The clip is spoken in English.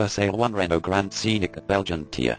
For sale one Renault Grand Scenic Belgian tier.